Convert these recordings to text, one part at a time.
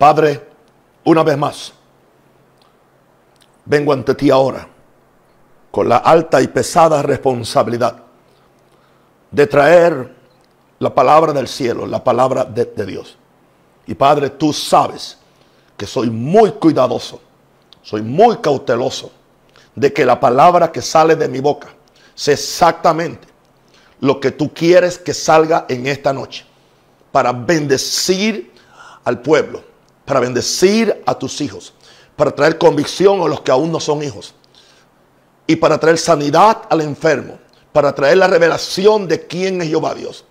Padre, una vez más, vengo ante ti ahora con la alta y pesada responsabilidad de traer la palabra del cielo, la palabra de, Dios. Y Padre, tú sabes que soy muy cuidadoso, soy muy cauteloso de que la palabra que sale de mi boca sea exactamente lo que tú quieres que salga en esta noche para bendecir al pueblo, para bendecir a tus hijos, para traer convicción a los que aún no son hijos y para traer sanidad al enfermo, para traer la revelación de quién es Jehová Dios,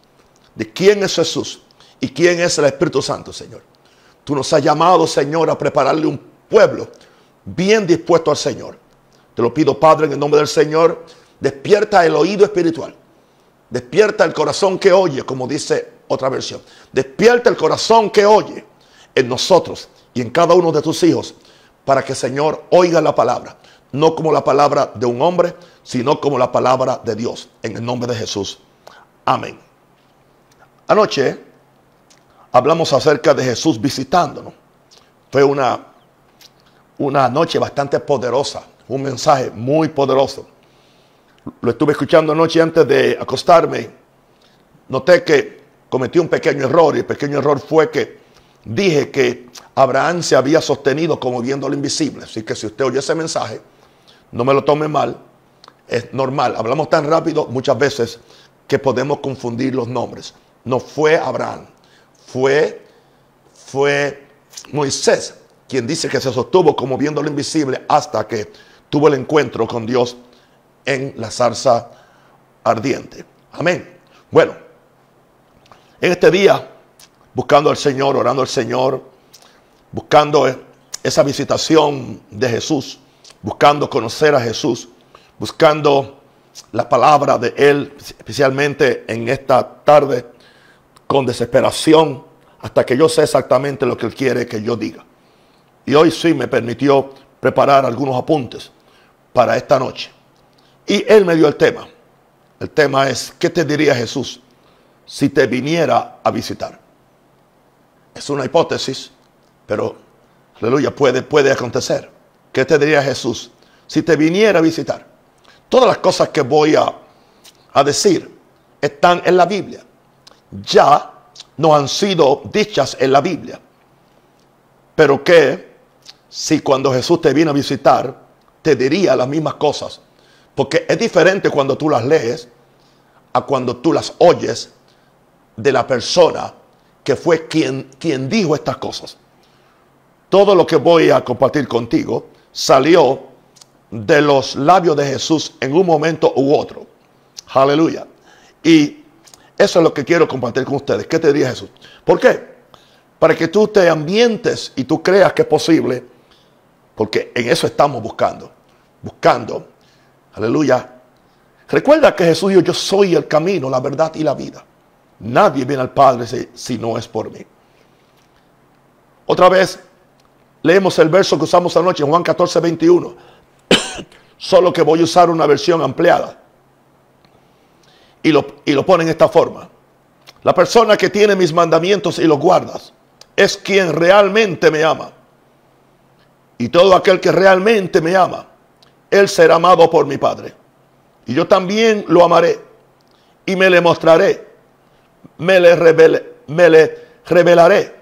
de quién es Jesús y quién es el Espíritu Santo, Señor. Tú nos has llamado, Señor, a prepararle un pueblo bien dispuesto al Señor. Te lo pido, Padre, en el nombre del Señor, despierta el oído espiritual. Despierta el corazón que oye, como dice otra versión. Despierta el corazón que oye en nosotros y en cada uno de tus hijos para que, Señor, oiga la palabra. No como la palabra de un hombre, sino como la palabra de Dios. En el nombre de Jesús. Amén. Anoche hablamos acerca de Jesús visitándonos. Fue una, una noche bastante poderosa, un mensaje muy poderoso. Lo estuve escuchando anoche antes de acostarme. Noté que cometí un pequeño error y el pequeño error fue que dije que Abraham se había sostenido como viendo lo invisible. Así que si usted oye ese mensaje, no me lo tome mal. Es normal. Hablamos tan rápido muchas veces que podemos confundir los nombres. No fue Abraham, fue, fue Moisés quien dice que se sostuvo como viendo lo invisible hasta que tuvo el encuentro con Dios en la zarza ardiente. Amén. Bueno, en este día, buscando al Señor, orando al Señor, buscando esa visitación de Jesús, buscando conocer a Jesús, buscando la palabra de Él, especialmente en esta tarde, con desesperación, hasta que yo sé exactamente lo que Él quiere que yo diga. Y hoy sí me permitió preparar algunos apuntes para esta noche. Y Él me dio el tema. El tema es, ¿qué te diría Jesús si te viniera a visitar? Es una hipótesis, pero, aleluya, puede, puede acontecer. ¿Qué te diría Jesús si te viniera a visitar? Todas las cosas que voy a, a decir están en la Biblia. Ya no han sido dichas en la Biblia. Pero que si cuando Jesús te viene a visitar, te diría las mismas cosas. Porque es diferente cuando tú las lees a cuando tú las oyes de la persona que fue quien, quien dijo estas cosas. Todo lo que voy a compartir contigo salió de los labios de Jesús en un momento u otro. Aleluya. Y eso es lo que quiero compartir con ustedes. ¿Qué te diría Jesús? ¿Por qué? Para que tú te ambientes y tú creas que es posible, porque en eso estamos buscando. Buscando. Aleluya. Recuerda que Jesús dijo, yo soy el camino, la verdad y la vida. Nadie viene al Padre si, no es por mí. Otra vez, leemos el verso que usamos anoche, Juan 14, 21. Solo que voy a usar una versión ampliada. Y lo, y lo pone en esta forma. La persona que tiene mis mandamientos y los guardas es quien realmente me ama. Y todo aquel que realmente me ama, él será amado por mi Padre. Y yo también lo amaré y me le mostraré, me le, me le revelaré,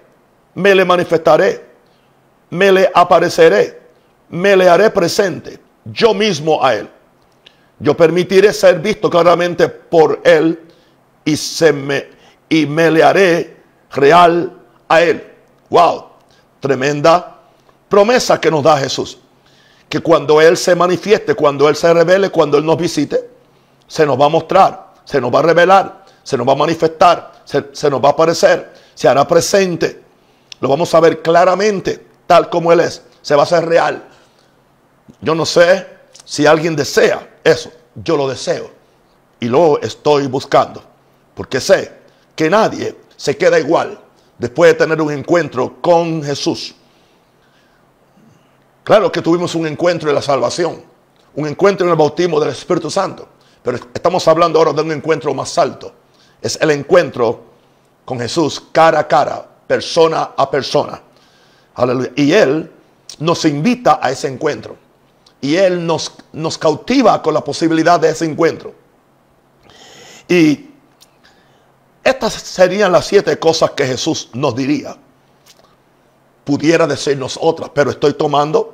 me le manifestaré, me le apareceré, me le haré presente yo mismo a él. Yo permitiré ser visto claramente por él y, se me, y me le haré real a él. Wow, tremenda promesa que nos da Jesús. Que cuando Él se manifieste, cuando Él se revele, cuando Él nos visite, se nos va a mostrar, se nos va a revelar, se nos va a manifestar, se, se nos va a aparecer, se hará presente. Lo vamos a ver claramente, tal como Él es. Se va a hacer real. Yo no sé si alguien desea eso, yo lo deseo y lo estoy buscando, porque sé que nadie se queda igual después de tener un encuentro con Jesús. Claro que tuvimos un encuentro en la salvación, un encuentro en el bautismo del Espíritu Santo, pero estamos hablando ahora de un encuentro más alto. Es el encuentro con Jesús cara a cara, persona a persona. Y Él nos invita a ese encuentro. Y Él nos, nos cautiva con la posibilidad de ese encuentro. Y estas serían las siete cosas que Jesús nos diría. Pudiera decirnos otras, pero estoy tomando,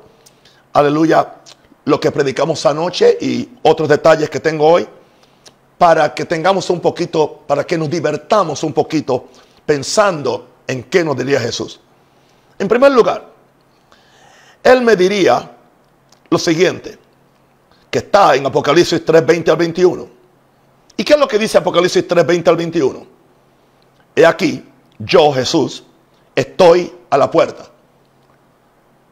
aleluya, lo que predicamos anoche y otros detalles que tengo hoy para que tengamos un poquito, para que nos divertamos un poquito pensando en qué nos diría Jesús. En primer lugar, Él me diría lo siguiente, que está en Apocalipsis 3, 20 al 21. ¿Y qué es lo que dice Apocalipsis 3, 20 al 21? He aquí, yo Jesús, estoy a la puerta.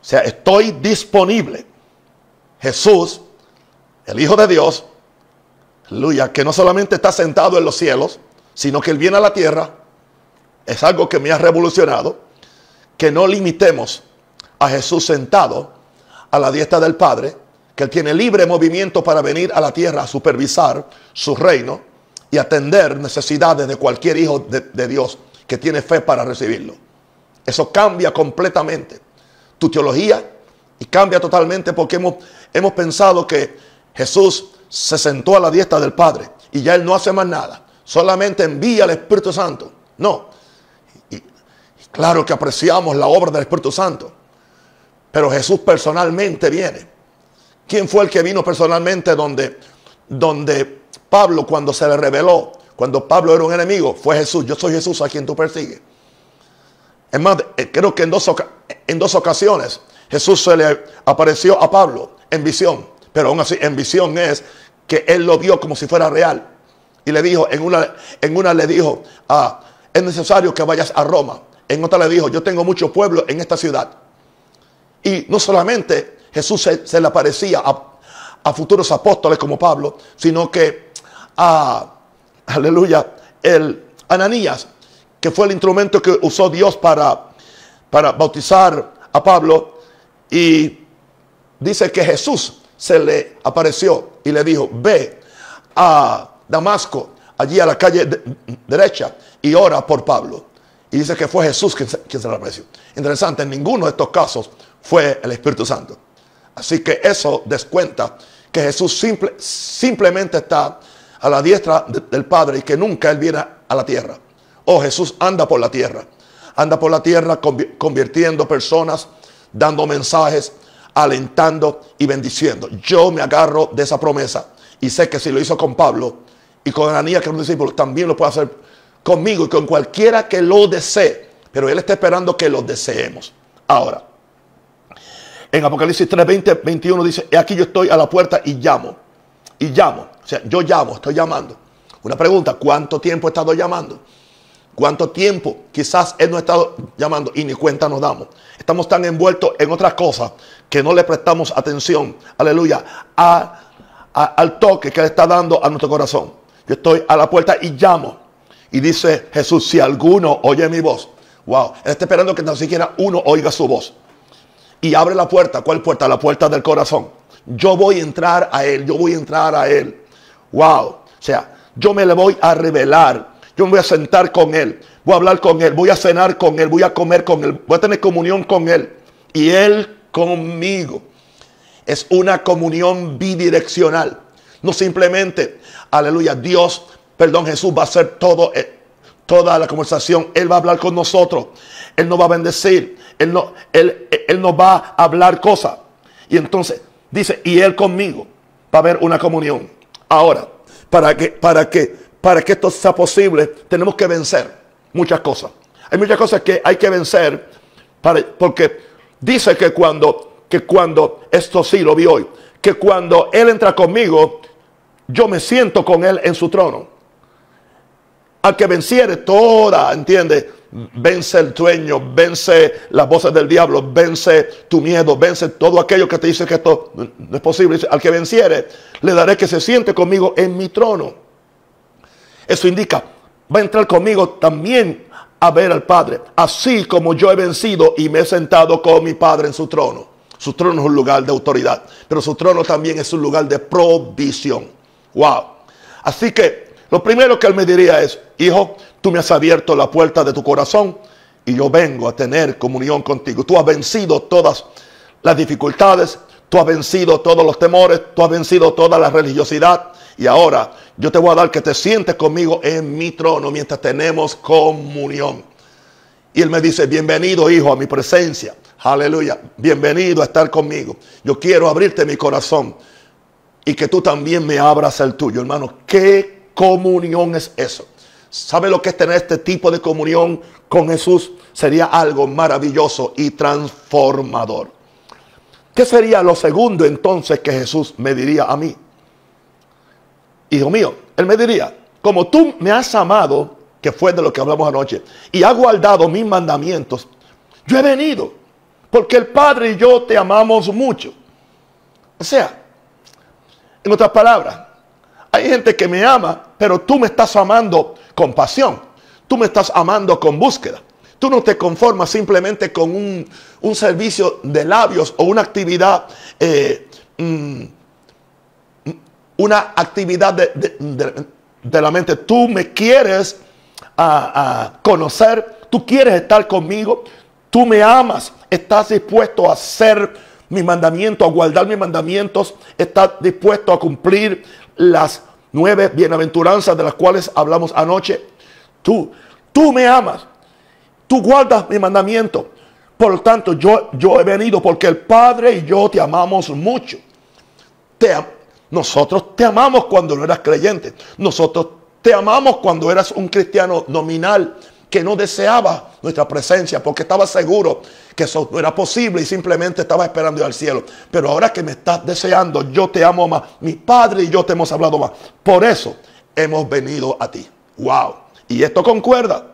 O sea, estoy disponible. Jesús, el Hijo de Dios, aleluya, que no solamente está sentado en los cielos, sino que Él viene a la tierra, es algo que me ha revolucionado, que no limitemos a Jesús sentado a la diestra del Padre, que Él tiene libre movimiento para venir a la tierra a supervisar su reino y atender necesidades de cualquier hijo de, de Dios que tiene fe para recibirlo. Eso cambia completamente tu teología y cambia totalmente porque hemos, hemos pensado que Jesús se sentó a la diestra del Padre y ya Él no hace más nada. Solamente envía al Espíritu Santo. No. Y, claro que apreciamos la obra del Espíritu Santo. Pero Jesús personalmente viene. ¿Quién fue el que vino personalmente donde, donde Pablo cuando se le reveló, cuando Pablo era un enemigo, fue Jesús. Yo soy Jesús a quien tú persigues. Es más, eh, creo que en dos, en dos ocasiones Jesús se le apareció a Pablo en visión. Pero aún así, en visión es que él lo vio como si fuera real. Y le dijo, en una, en una le dijo, ah, es necesario que vayas a Roma. En otra le dijo, yo tengo mucho pueblo en esta ciudad. Y no solamente Jesús se, le aparecía a, a, futuros apóstoles como Pablo, sino que a, aleluya, el Ananías, que fue el instrumento que usó Dios para, para bautizar a Pablo, y dice que Jesús se le apareció y le dijo, ve a Damasco, allí a la calle de, derecha, y ora por Pablo. Y dice que fue Jesús quien se, quien se le apareció. Interesante, en ninguno de estos casos fue el Espíritu Santo. Así que eso descuenta que Jesús simple, simplemente está a la diestra de, del Padre y que nunca Él viene a la tierra. Oh, Jesús anda por la tierra. Anda por la tierra convirtiendo personas, dando mensajes, alentando y bendiciendo. Yo me agarro de esa promesa y sé que si lo hizo con Pablo y con Ananías, que es un discípulo, también lo puede hacer conmigo y con cualquiera que lo desee. Pero Él está esperando que lo deseemos. Ahora, en Apocalipsis 3, 20, 21 dice, aquí yo estoy a la puerta y llamo. Y llamo. O sea, yo llamo, estoy llamando. Una pregunta, ¿cuánto tiempo he estado llamando? ¿Cuánto tiempo quizás Él no ha estado llamando y ni cuenta nos damos? Estamos tan envueltos en otras cosas que no le prestamos atención, aleluya, a, al toque que Él está dando a nuestro corazón. Yo estoy a la puerta y llamo. Y dice Jesús, si alguno oye mi voz, wow, Él está esperando que ni siquiera uno oiga su voz y abre la puerta. ¿Cuál puerta? La puerta del corazón. Yo voy a entrar a Él, yo voy a entrar a Él. Wow. O sea, yo me le voy a revelar. Yo me voy a sentar con Él, voy a hablar con Él, voy a cenar con Él, voy a comer con Él, voy a tener comunión con Él. Y Él conmigo. Es una comunión bidireccional. No simplemente, aleluya, Dios, perdón, Jesús va a hacer todo, eh, toda la conversación. Él va a hablar con nosotros. Él nos va a bendecir. Él, no, él, él nos va a hablar cosas. Y entonces dice, y Él conmigo va a haber una comunión. Ahora, para que, para que, para que esto sea posible, tenemos que vencer muchas cosas. Hay muchas cosas que hay que vencer para, porque dice que cuando, que cuando, esto sí lo vi hoy, que cuando Él entra conmigo, yo me siento con Él en su trono. Al que venciere toda, entiende, vence el sueño, vence las voces del diablo, vence tu miedo, vence todo aquello que te dice que esto no es posible. Al que venciere, le daré que se siente conmigo en mi trono. Eso indica, va a entrar conmigo también a ver al Padre, así como yo he vencido y me he sentado con mi Padre en su trono. Su trono es un lugar de autoridad, pero su trono también es un lugar de provisión. Wow. Así que lo primero que él me diría es, hijo, tú me has abierto la puerta de tu corazón y yo vengo a tener comunión contigo. Tú has vencido todas las dificultades, tú has vencido todos los temores, tú has vencido toda la religiosidad y ahora yo te voy a dar que te sientes conmigo en mi trono mientras tenemos comunión. Y él me dice, bienvenido hijo a mi presencia. Aleluya. Bienvenido a estar conmigo. Yo quiero abrirte mi corazón y que tú también me abras el tuyo, hermano. ¿Qué comunión es eso? ¿Sabe lo que es tener este tipo de comunión con Jesús? Sería algo maravilloso y transformador. ¿Qué sería lo segundo entonces que Jesús me diría a mí? Hijo mío, Él me diría, como tú me has amado, que fue de lo que hablamos anoche, y has guardado mis mandamientos, yo he venido, porque el Padre y yo te amamos mucho. O sea, en otras palabras, hay gente que me ama, pero tú me estás amando con pasión. Tú me estás amando con búsqueda. Tú no te conformas simplemente con un, servicio de labios o una actividad, eh, mm, una actividad de, la mente. Tú me quieres a, conocer, tú quieres estar conmigo, tú me amas, estás dispuesto a hacer mi mandamiento, a guardar mis mandamientos, estás dispuesto a cumplir las nueve bienaventuranzas de las cuales hablamos anoche. Tú, tú me amas. Tú guardas mi mandamiento. Por lo tanto, yo, yo he venido porque el Padre y yo te amamos mucho. Te, nosotros te amamos cuando no eras creyente. Nosotros te amamos cuando eras un cristiano nominal que no deseaba nuestra presencia porque estaba seguro que eso no era posible y simplemente estaba esperando ir al cielo. Pero ahora que me estás deseando, yo te amo más. Mi padre y yo te hemos hablado más. Por eso hemos venido a ti. Wow. Y esto concuerda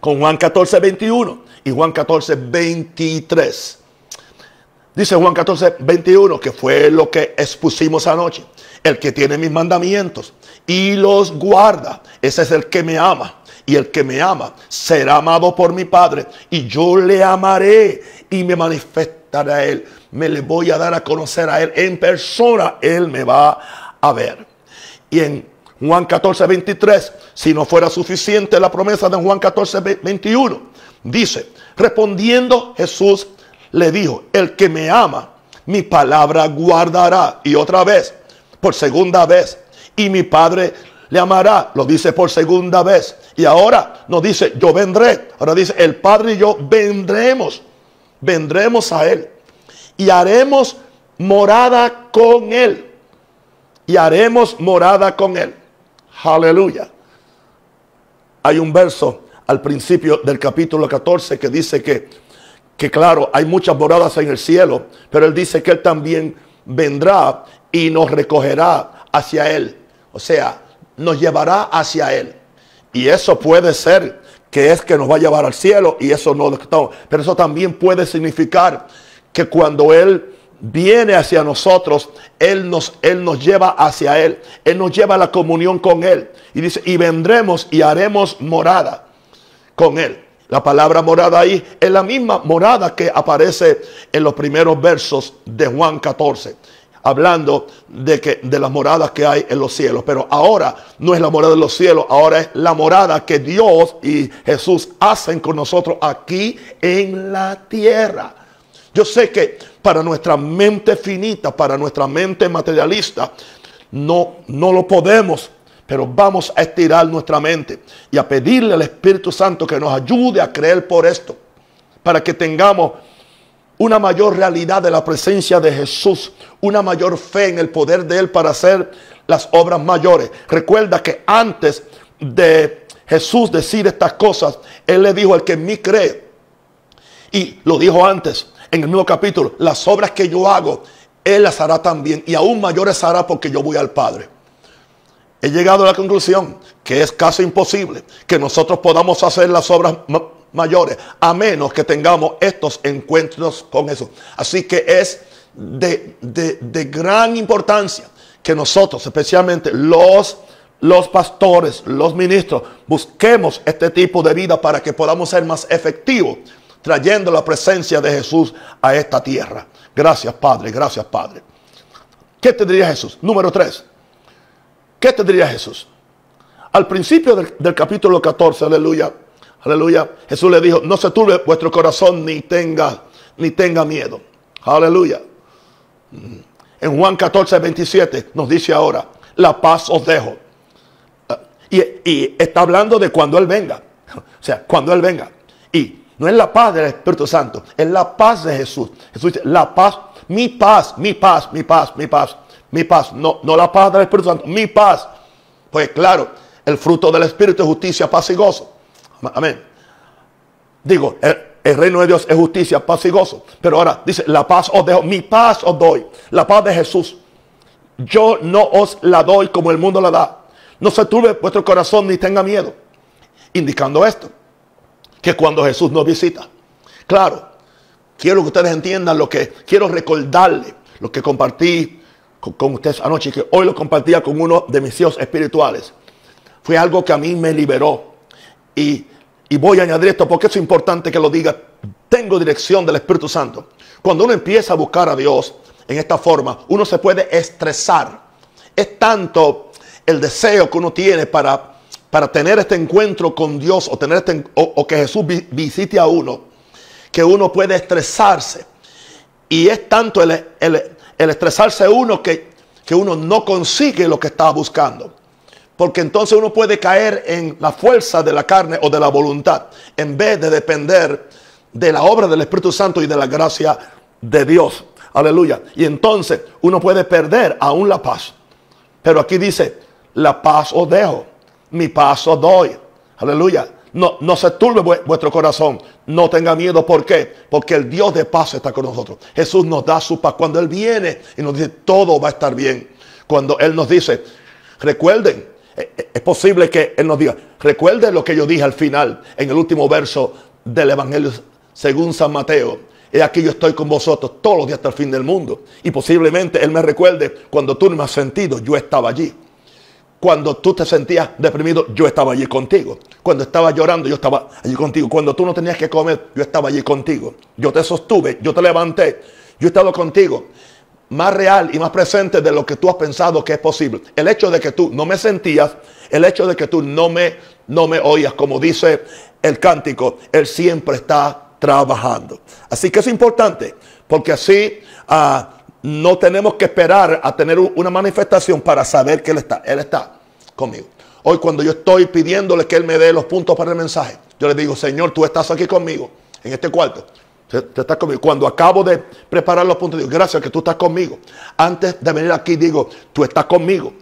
con Juan 14, 21 y Juan 14, 23. Dice Juan 14, 21, que fue lo que expusimos anoche. El que tiene mis mandamientos y los guarda, ese es el que me ama y el que me ama será amado por mi Padre y yo le amaré y me manifestaré a él. Me le voy a dar a conocer a él en persona. Él me va a ver. Y en Juan 14, 23, si no fuera suficiente la promesa de Juan 14, 21, dice, respondiendo Jesús le dijo, el que me ama, mi palabra guardará. Y otra vez, por segunda vez, y mi Padre le amará. Lo dice por segunda vez. Y ahora nos dice, yo vendré. Ahora dice, el Padre y yo vendremos. Vendremos a Él. Y haremos morada con Él. Y haremos morada con Él. Aleluya. Hay un verso al principio del capítulo 14 que dice que, que claro, hay muchas moradas en el cielo, pero Él dice que Él también vendrá y nos recogerá hacia Él. O sea, nos llevará hacia Él. Y eso puede ser que es que nos va a llevar al cielo y eso no lo Pero eso también puede significar que cuando Él viene hacia nosotros, Él nos, Él nos lleva hacia Él. Él nos lleva a la comunión con Él. Y dice, y vendremos y haremos morada con Él. La palabra morada ahí es la misma morada que aparece en los primeros versos de Juan 14 hablando de, que, de las moradas que hay en los cielos. Pero ahora no es la morada de los cielos, ahora es la morada que Dios y Jesús hacen con nosotros aquí en la tierra. Yo sé que para nuestra mente finita, para nuestra mente materialista, no, no lo podemos pero vamos a estirar nuestra mente y a pedirle al Espíritu Santo que nos ayude a creer por esto, para que tengamos una mayor realidad de la presencia de Jesús, una mayor fe en el poder de Él para hacer las obras mayores. Recuerda que antes de Jesús decir estas cosas, Él le dijo al que en mí cree, y lo dijo antes en el mismo capítulo, las obras que yo hago, Él las hará también, y aún mayores hará porque yo voy al Padre. He llegado a la conclusión que es casi imposible que nosotros podamos hacer las obras mayores, a menos que tengamos estos encuentros con Jesús. Así que es de, gran importancia que nosotros, especialmente los, los pastores, los ministros, busquemos este tipo de vida para que podamos ser más efectivos, trayendo la presencia de Jesús a esta tierra. Gracias, Padre, gracias, Padre. ¿Qué te diría Jesús? Número 3. ¿Qué te diría Jesús? Al principio del, capítulo 14, aleluya, Aleluya. Jesús le dijo, no se turbe vuestro corazón ni tenga, ni tenga miedo. Aleluya. En Juan 14, 27 nos dice ahora, la paz os dejo. Y, y, está hablando de cuando Él venga. O sea, cuando Él venga. Y no es la paz del Espíritu Santo, es la paz de Jesús. Jesús dice, la paz, mi paz, mi paz, mi paz, mi paz, mi paz. No, no la paz del Espíritu Santo, mi paz. Pues claro, el fruto del Espíritu es justicia, paz y gozo. Amén. Digo, el, reino de Dios es justicia, paz y gozo. Pero ahora dice, la paz os dejo, mi paz os doy. La paz de Jesús. Yo no os la doy como el mundo la da. No se turbe vuestro corazón ni tenga miedo. Indicando esto, que cuando Jesús nos visita, claro, quiero que ustedes entiendan lo que quiero recordarle, lo que compartí con, ustedes anoche, que hoy lo compartía con uno de mis hijos espirituales. Fue algo que a mí me liberó. Y y voy a añadir esto porque es importante que lo diga. Tengo dirección del Espíritu Santo. Cuando uno empieza a buscar a Dios en esta forma, uno se puede estresar. Es tanto el deseo que uno tiene para, para tener este encuentro con Dios o, tener este, o, que Jesús visite a uno, que uno puede estresarse. Y es tanto el, el estresarse uno que, que uno no consigue lo que estaba buscando. Porque entonces uno puede caer en la fuerza de la carne o de la voluntad en vez de depender de la obra del Espíritu Santo y de la gracia de Dios. Aleluya. Y entonces uno puede perder aún la paz. Pero aquí dice, la paz os dejo, mi paz os doy. Aleluya. No, no se turbe vuestro corazón. No tenga miedo. ¿Por qué? Porque el Dios de paz está con nosotros. Jesús nos da su paz. Cuando Él viene y nos dice, todo va a estar bien. Cuando Él nos dice, recuerden, eh, eh, es posible que Él nos diga, recuerde lo que yo dije al final, en el último verso del Evangelio según San Mateo. He aquí yo estoy con vosotros todos los días hasta el fin del mundo. Y posiblemente Él me recuerde cuando tú no me has sentido, yo estaba allí. Cuando tú te sentías deprimido, yo estaba allí contigo. Cuando estaba llorando, yo estaba allí contigo. Cuando tú no tenías que comer, yo estaba allí contigo. Yo te sostuve, yo te levanté, yo he estado contigo más real y más presente de lo que tú has pensado que es posible. El hecho de que tú no me sentías, el hecho de que tú no me, no me oías, como dice el cántico, Él siempre está trabajando. Así que es importante, porque así ah, no tenemos que esperar a tener una manifestación para saber que Él está. Él está conmigo. Hoy cuando yo estoy pidiéndole que Él me dé los puntos para el mensaje, yo le digo, Señor, tú estás aquí conmigo, en este cuarto. Te, Cuando acabo de preparar los puntos, digo, gracias que tú estás conmigo. Antes de venir aquí, digo, tú estás conmigo.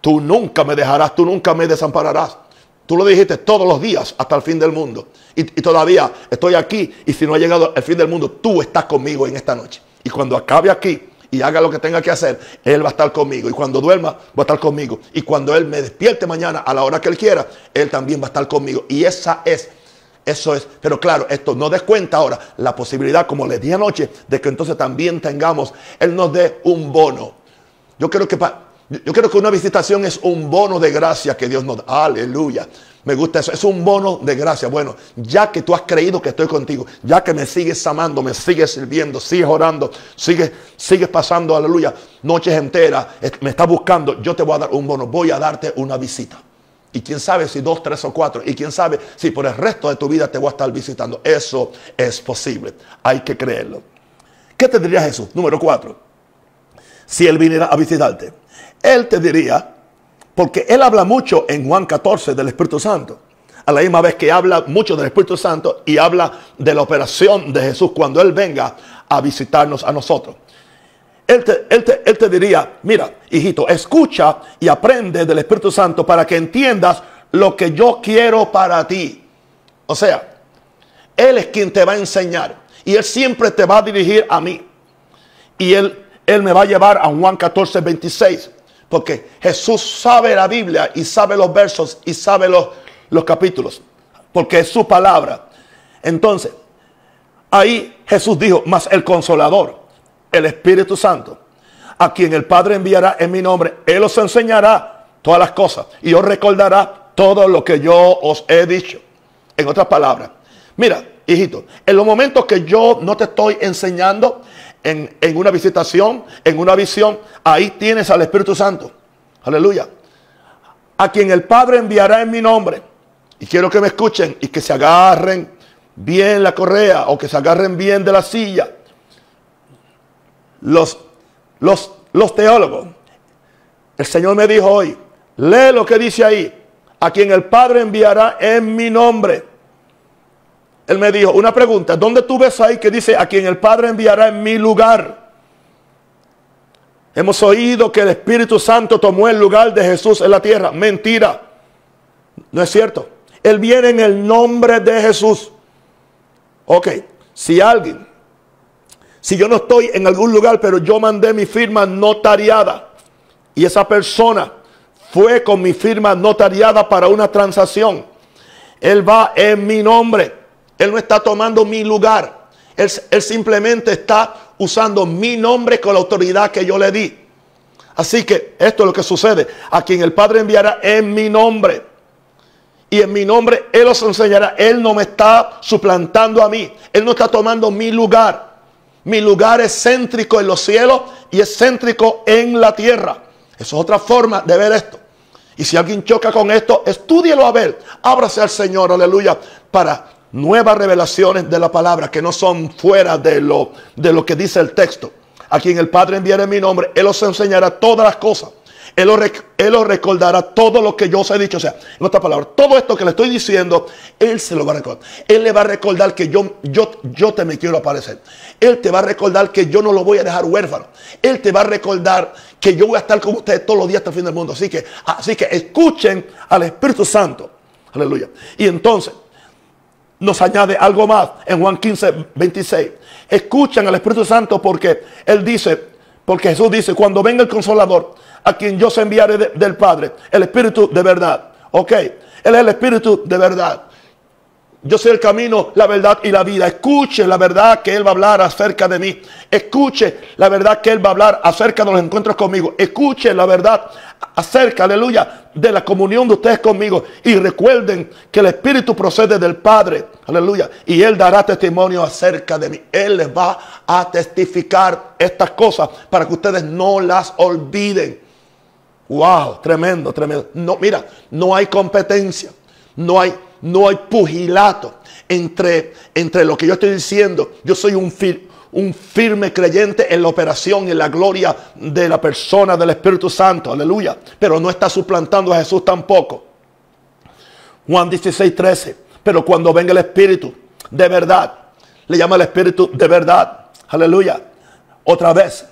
Tú nunca me dejarás, tú nunca me desampararás. Tú lo dijiste todos los días hasta el fin del mundo. Y, todavía estoy aquí. Y si no ha llegado el fin del mundo, tú estás conmigo en esta noche. Y cuando acabe aquí y haga lo que tenga que hacer, Él va a estar conmigo. Y cuando duerma, va a estar conmigo. Y cuando Él me despierte mañana a la hora que Él quiera, Él también va a estar conmigo. Y esa es eso es, pero claro, esto no descuenta ahora la posibilidad, como les dije anoche, de que entonces también tengamos, Él nos dé un bono. Yo creo que, yo creo que una visitación es un bono de gracia que Dios nos da. Aleluya. Me gusta eso. Es un bono de gracia. Bueno, ya que tú has creído que estoy contigo, ya que me sigues amando, me sigues sirviendo, sigues orando, sigues, sigues pasando, aleluya, noches enteras, me estás buscando, yo te voy a dar un bono. Voy a darte una visita. Y quién sabe si dos, tres o cuatro. Y quién sabe si por el resto de tu vida te voy a estar visitando. Eso es posible. Hay que creerlo. ¿Qué te diría Jesús? Número cuatro. Si Él viniera a visitarte. Él te diría, porque Él habla mucho en Juan 14 del Espíritu Santo. A la misma vez que habla mucho del Espíritu Santo y habla de la operación de Jesús cuando Él venga a visitarnos a nosotros. Él te, diría, mira, hijito, escucha y aprende del Espíritu Santo para que entiendas lo que yo quiero para ti. O sea, Él es quien te va a enseñar y Él siempre te va a dirigir a mí. Y Él, él me va a llevar a Juan 14, 26. Porque Jesús sabe la Biblia y sabe los versos y sabe los, los capítulos. Porque es su palabra. Entonces, ahí Jesús dijo, más el consolador el Espíritu Santo, a quien el Padre enviará en mi nombre, Él os enseñará todas las cosas y os recordará todo lo que yo os he dicho. En otras palabras, mira, hijito, en los momentos que yo no te estoy enseñando en, en una visitación, en una visión, ahí tienes al Espíritu Santo. Aleluya. A quien el Padre enviará en mi nombre. Y quiero que me escuchen y que se agarren bien la correa o que se agarren bien de la silla. Los, los, los teólogos. El Señor me dijo hoy, lee lo que dice ahí. A quien el Padre enviará en mi nombre. Él me dijo, una pregunta, ¿dónde tú ves ahí que dice a quien el Padre enviará en mi lugar? Hemos oído que el Espíritu Santo tomó el lugar de Jesús en la tierra. Mentira. No es cierto. Él viene en el nombre de Jesús. Ok, si alguien, si yo no estoy en algún lugar, pero yo mandé mi firma notariada y esa persona fue con mi firma notariada para una transacción, él va en mi nombre. Él no está tomando mi lugar. Él, simplemente está usando mi nombre con la autoridad que yo le di. Así que esto es lo que sucede. A quien el Padre enviará en mi nombre y en mi nombre Él os enseñará. Él no me está suplantando a mí. Él no está tomando mi lugar. Mi lugar es céntrico en los cielos y es céntrico en la tierra. Eso es otra forma de ver esto. Y si alguien choca con esto, estúdielo a ver. Ábrase al Señor, aleluya, para nuevas revelaciones de la palabra que no son fuera de lo, de lo que dice el texto. A quien el Padre enviará en mi nombre, Él os enseñará todas las cosas él os, recordará todo lo que yo os he dicho. O sea, en otras palabras, todo esto que le estoy diciendo, Él se lo va a recordar. Él le va a recordar que yo, yo, yo te me quiero aparecer. Él te va a recordar que yo no lo voy a dejar huérfano. Él te va a recordar que yo voy a estar con ustedes todos los días hasta el fin del mundo. Así que, así que escuchen al Espíritu Santo. Aleluya. Y entonces nos añade algo más en Juan 15, 26. Escuchen al Espíritu Santo porque Él dice, porque Jesús dice, cuando venga el consolador, a quien yo se enviaré del Padre, el Espíritu de verdad. Ok, Él es el Espíritu de verdad. Yo soy el camino, la verdad y la vida. Escuche la verdad que Él va a hablar acerca de mí. Escuche la verdad que Él va a hablar acerca de los encuentros conmigo. Escuche la verdad acerca, aleluya, de la comunión de ustedes conmigo. Y recuerden que el Espíritu procede del Padre, aleluya. Y Él dará testimonio acerca de mí. Él les va a testificar estas cosas para que ustedes no las olviden. Wow, tremendo, tremendo. No, mira, no hay competencia, no hay, no hay pugilato entre, entre lo que yo estoy diciendo. Yo soy un, un firme creyente en la operación y en la gloria de la persona del Espíritu Santo, aleluya. Pero no está suplantando a Jesús tampoco. Juan 16, 13. Pero cuando venga el Espíritu de verdad, le llama el Espíritu de verdad, aleluya. Otra vez,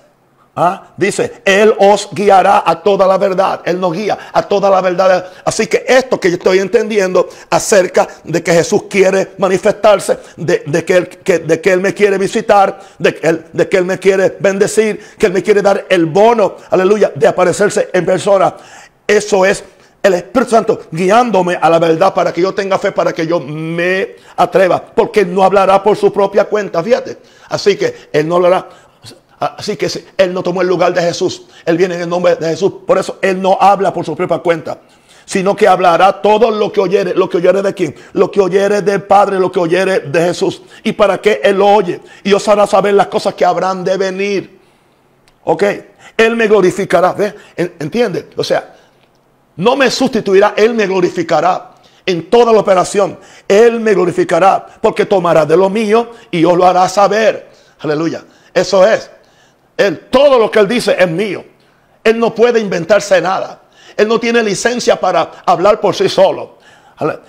¿Ah? Dice, Él os guiará a toda la verdad. Él nos guía a toda la verdad. Así que esto que yo estoy entendiendo acerca de que Jesús quiere manifestarse, de, que, él, de que Él me quiere visitar, de que, él, de que Él me quiere bendecir, que Él me quiere dar el bono, aleluya, de aparecerse en persona. Eso es el Espíritu Santo guiándome a la verdad para que yo tenga fe, para que yo me atreva. Porque no hablará por su propia cuenta, fíjate. Así que Él no hablará Así que Él no tomó el lugar de Jesús. Él viene en el nombre de Jesús. Por eso Él no habla por su propia cuenta. Sino que hablará todo lo que oyere. ¿Lo que oyere de quién? Lo que oyere del Padre, lo que oyere de Jesús. ¿Y para qué Él lo oye? Y os hará saber las cosas que habrán de venir. ¿Ok? Él me glorificará. ¿Ve? ¿Entiende? O sea, no me sustituirá. Él me glorificará en toda la operación. Él me glorificará porque tomará de lo mío y os lo hará saber. Aleluya. Eso es. Él, todo lo que él dice es mío. Él no puede inventarse nada. Él no tiene licencia para hablar por sí solo.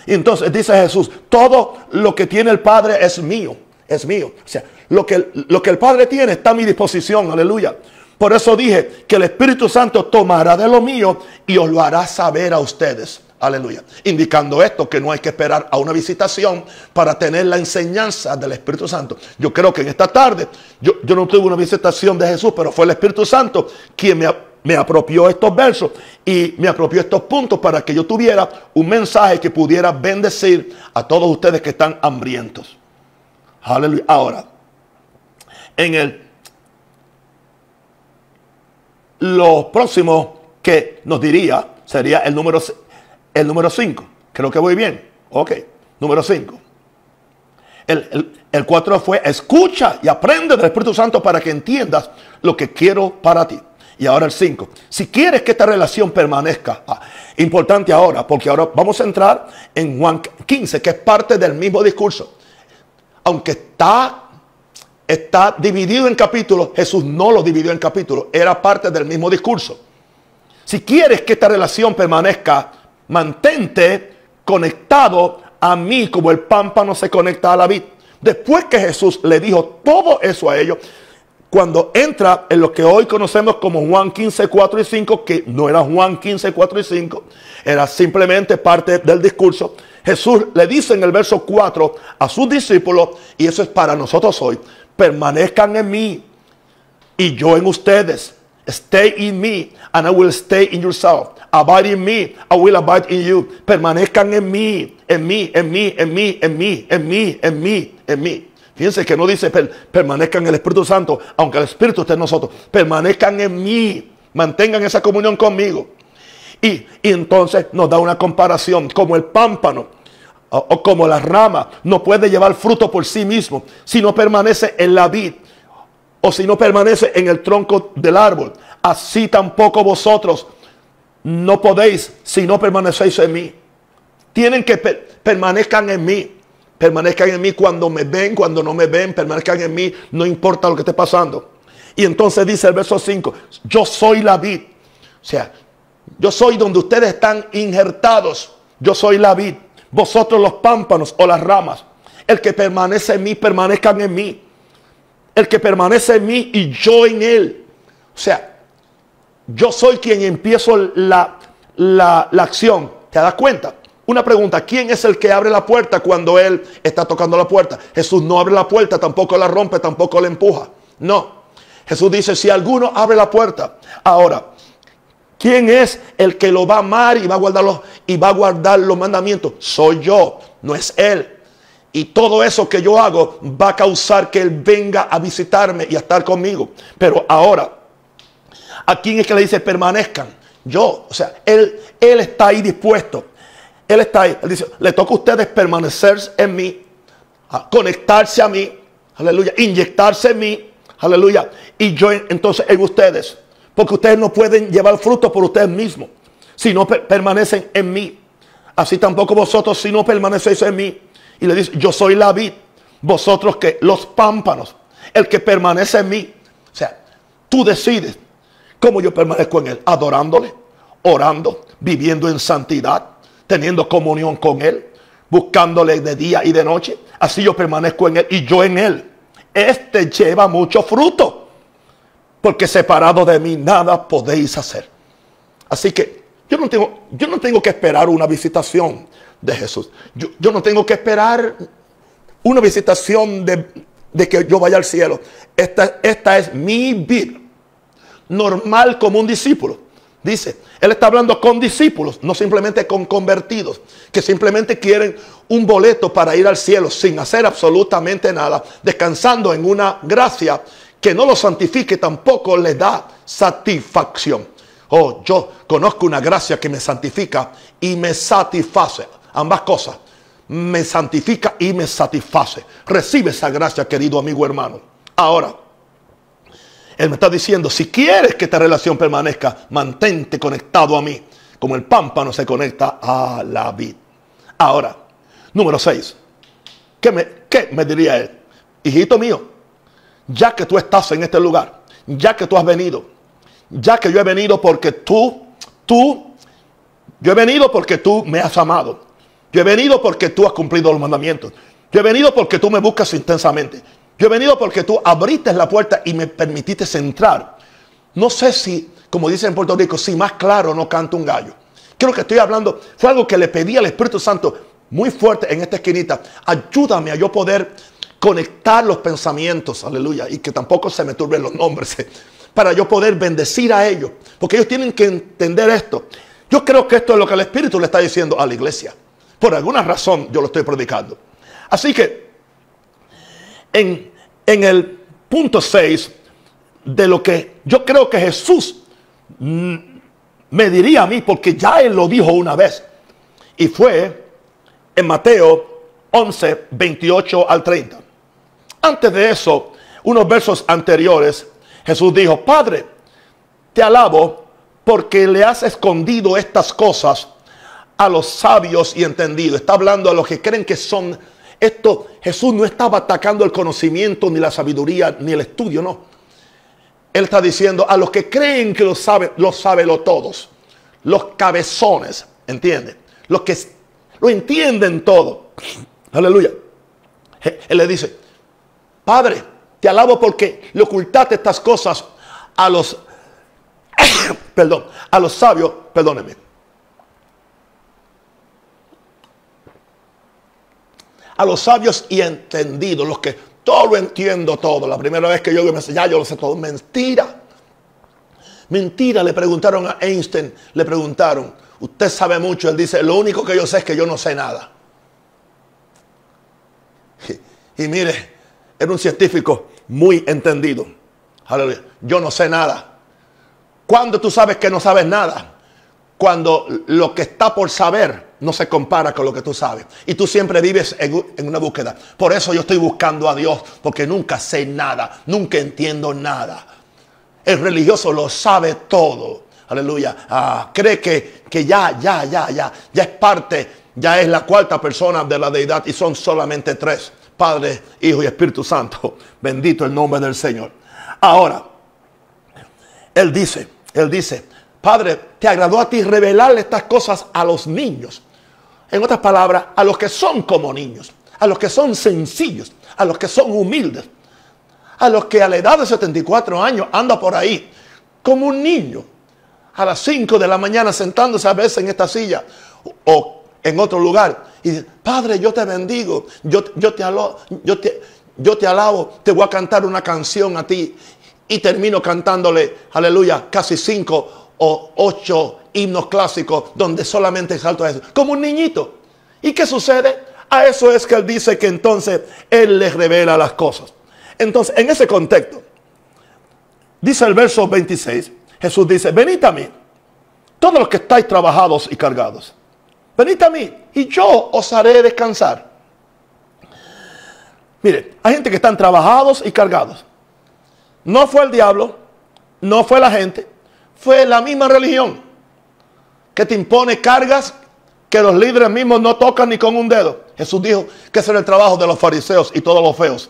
Entonces dice Jesús, todo lo que tiene el Padre es mío, es mío. O sea, lo que, lo que el Padre tiene está a mi disposición, aleluya. Por eso dije que el Espíritu Santo tomará de lo mío y os lo hará saber a ustedes. Aleluya. Indicando esto, que no hay que esperar a una visitación para tener la enseñanza del Espíritu Santo. Yo creo que en esta tarde, yo, no tuve una visitación de Jesús, pero fue el Espíritu Santo quien me, me apropió estos versos y me apropió estos puntos para que yo tuviera un mensaje que pudiera bendecir a todos ustedes que están hambrientos. Aleluya. Ahora, en el lo próximo que nos diría sería el número el número 5. Creo que voy bien. Ok. Número 5. El 4 fue escucha y aprende del Espíritu Santo para que entiendas lo que quiero para ti. Y ahora el 5. Si quieres que esta relación permanezca, ah, Importante ahora, porque ahora vamos a entrar en Juan 15, que es parte del mismo discurso. Aunque está, está dividido en capítulos, Jesús no lo dividió en capítulos, era parte del mismo discurso. Si quieres que esta relación permanezca, mantente conectado a mí como el pámpano se conecta a la vid. Después que Jesús le dijo todo eso a ellos, cuando entra en lo que hoy conocemos como Juan 15, 4 y 5, que no era Juan 15, 4 y 5, era simplemente parte del discurso, Jesús le dice en el verso 4 a sus discípulos, y eso es para nosotros hoy, permanezcan en mí y yo en ustedes. Stay in me and I will stay in yourself. Abide in me, I will abide in you. Permanezcan en mí, en mí, en mí, en mí, en mí, en mí, en mí, en mí. Fíjense que no dice permanezcan en el Espíritu Santo, aunque el Espíritu esté en nosotros. Permanezcan en mí. Mantengan esa comunión conmigo. Y, entonces nos da una comparación como el pámpano o, como la rama no puede llevar fruto por sí mismo si no permanece en la vid o si no permanece en el tronco del árbol. Así tampoco vosotros no podéis si no permanecéis en mí. Tienen que permanezcan en mí. Permanezcan en mí cuando me ven, cuando no me ven, permanezcan en mí, no importa lo que esté pasando. Y entonces dice el verso 5, yo soy la vid. O sea, yo soy donde ustedes están injertados. Yo soy la vid. Vosotros los pámpanos o las ramas. El que permanece en mí, permanezcan en mí. El que permanece en mí y yo en él. O sea, yo soy quien empiezo la, la, la acción. ¿Te das cuenta? Una pregunta, ¿quién es el que abre la puerta cuando Él está tocando la puerta? Jesús no abre la puerta, tampoco la rompe, tampoco la empuja. No. Jesús dice, si alguno abre la puerta. Ahora, ¿quién es el que lo va a amar y va a guardar los, y va a guardar los mandamientos? Soy yo, no es Él. Y todo eso que yo hago va a causar que Él venga a visitarme y a estar conmigo. Pero ahora, ¿a quién es que le dice permanezcan? Yo, o sea, Él, él está ahí dispuesto. Él está ahí. Él dice, le toca a ustedes permanecer en mí, conectarse a mí, aleluya, inyectarse en mí, aleluya, y yo entonces en ustedes. Porque ustedes no pueden llevar fruto por ustedes mismos si no permanecen en mí. Así tampoco vosotros si no permanecéis en mí. Y le dice, yo soy la vid, vosotros que los pámpanos, el que permanece en mí. O sea, tú decides cómo yo permanezco en él, adorándole, orando, viviendo en santidad teniendo comunión con Él, buscándole de día y de noche. Así yo permanezco en Él y yo en Él. Este lleva mucho fruto, porque separado de mí nada podéis hacer. Así que yo no tengo, yo no tengo que esperar una visitación de Jesús. Yo, no tengo que esperar una visitación de, que yo vaya al cielo. Esta, esta es mi vida normal como un discípulo. Dice, él está hablando con discípulos, no simplemente con convertidos, que simplemente quieren un boleto para ir al cielo sin hacer absolutamente nada, descansando en una gracia que no lo santifique, tampoco le da satisfacción. Oh, yo conozco una gracia que me santifica y me satisface. Ambas cosas. Me santifica y me satisface. Recibe esa gracia, querido amigo hermano. Ahora, él me está diciendo, si quieres que esta relación permanezca, mantente conectado a mí, como el pámpano se conecta a la vid. Ahora, número 6. ¿Qué me, ¿Qué me diría él? Hijito mío, ya que tú estás en este lugar, ya que tú has venido, ya que yo he venido porque tú, tú, yo he venido porque tú me has amado. Yo he venido porque tú has cumplido los mandamientos. Yo he venido porque tú me buscas intensamente. Yo he venido porque tú abriste la puerta y me permitiste entrar. No sé si, como dicen en Puerto Rico, si más claro no canta un gallo. Creo que estoy hablando, fue algo que le pedí al Espíritu Santo muy fuerte en esta esquinita. Ayúdame a yo poder conectar los pensamientos, aleluya, y que tampoco se me turben los nombres, para yo poder bendecir a ellos. Porque ellos tienen que entender esto. Yo creo que esto es lo que el Espíritu le está diciendo a la iglesia. Por alguna razón yo lo estoy predicando. Así que en, el punto 6 de lo que yo creo que Jesús mm, me diría a mí, porque ya Él lo dijo una vez. Y fue en Mateo 11, 28 al 30. Antes de eso, unos versos anteriores, Jesús dijo, Padre, te alabo porque le has escondido estas cosas a los sabios y entendidos. Está hablando a los que creen que son esto. Jesús no estaba atacando el conocimiento, ni la sabiduría, ni el estudio, no. Él está diciendo a los que creen que lo saben, lo saben lo todos. Los cabezones, ¿entienden? Los que lo entienden todo. Aleluya. Él le dice, Padre, te alabo porque le ocultaste estas cosas a los, perdón, a los sabios, perdóneme. A los sabios y entendidos, los que todo lo entiendo todo. La primera vez que yo me ya yo lo sé todo. Mentira. Mentira. Le preguntaron a Einstein, le preguntaron, usted sabe mucho. Él dice, lo único que yo sé es que yo no sé nada. Y, mire, era un científico muy entendido. Aleluya. Yo no sé nada. ¿Cuándo tú sabes que no sabes nada? Cuando lo que está por saber no se compara con lo que tú sabes. Y tú siempre vives en, una búsqueda. Por eso yo estoy buscando a Dios, porque nunca sé nada, nunca entiendo nada. El religioso lo sabe todo. Aleluya. Ah, cree que, que ya, ya, ya, ya, ya es parte, ya es la cuarta persona de la deidad y son solamente tres. Padre, Hijo y Espíritu Santo. Bendito el nombre del Señor. Ahora, Él dice, Él dice, Padre, te agradó a ti revelar estas cosas a los niños. En otras palabras, a los que son como niños, a los que son sencillos, a los que son humildes, a los que a la edad de 74 años anda por ahí como un niño, a las 5 de la mañana sentándose a veces en esta silla o en otro lugar y dice, Padre, yo te bendigo, yo, te alabo, yo, te, yo te alabo, te voy a cantar una canción a ti y termino cantándole, aleluya, casi cinco o ocho himnos clásicos donde solamente salto a eso, como un niñito. ¿Y qué sucede? A eso es que él dice que entonces él les revela las cosas. Entonces, en ese contexto, dice el verso 26, Jesús dice, venid a mí, todos los que estáis trabajados y cargados, venid a mí y yo os haré descansar. Mire, hay gente que están trabajados y cargados. No fue el diablo, no fue la gente, fue la misma religión que te impone cargas que los líderes mismos no tocan ni con un dedo. Jesús dijo que ese era el trabajo de los fariseos y todos los feos.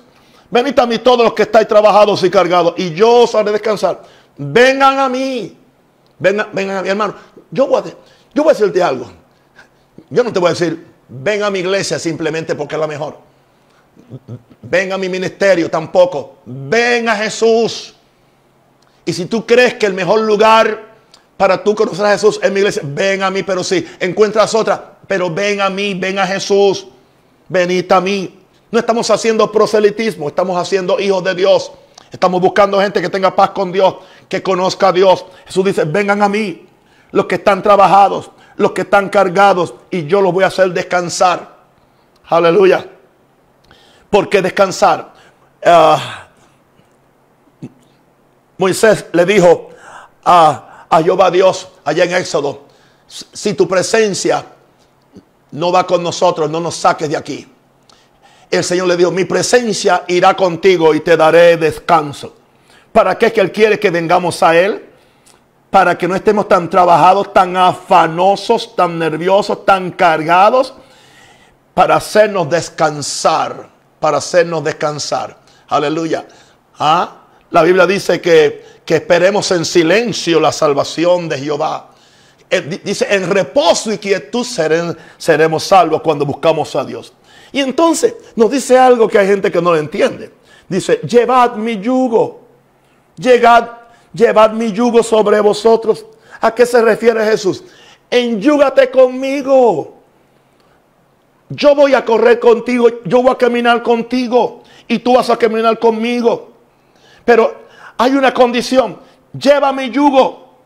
Venid a mí todos los que estáis trabajados y cargados y yo os haré descansar. Vengan a mí. Vengan, a mi hermano. Yo voy, a, yo voy a decirte algo. Yo no te voy a decir, ven a mi iglesia simplemente porque es la mejor. Ven a mi ministerio tampoco. Ven a Jesús. Y si tú crees que el mejor lugar para tú conocer a Jesús es mi iglesia, ven a mí, pero si encuentras otra, pero ven a mí, ven a Jesús. Venid a mí. No estamos haciendo proselitismo, estamos haciendo hijos de Dios. Estamos buscando gente que tenga paz con Dios, que conozca a Dios. Jesús dice, vengan a mí, los que están trabajados, los que están cargados, y yo los voy a hacer descansar. Aleluya. ¿Por qué descansar? Ah, Moisés le dijo a, a Jehová Dios allá en Éxodo, si tu presencia no va con nosotros, no nos saques de aquí. El Señor le dijo, mi presencia irá contigo y te daré descanso. ¿Para qué es que Él quiere que vengamos a Él? Para que no estemos tan trabajados, tan afanosos, tan nerviosos, tan cargados, para hacernos descansar, para hacernos descansar. Aleluya. ¿Ah? La Biblia dice que, que esperemos en silencio la salvación de Jehová. Eh, dice, en reposo y quietud seremos salvos cuando buscamos a Dios. Y entonces nos dice algo que hay gente que no lo entiende. Dice, llevad mi yugo. Llegad, llevad mi yugo sobre vosotros. ¿A qué se refiere Jesús? Enyúgate conmigo. Yo voy a correr contigo, yo voy a caminar contigo y tú vas a caminar conmigo. Pero hay una condición. Lleva mi yugo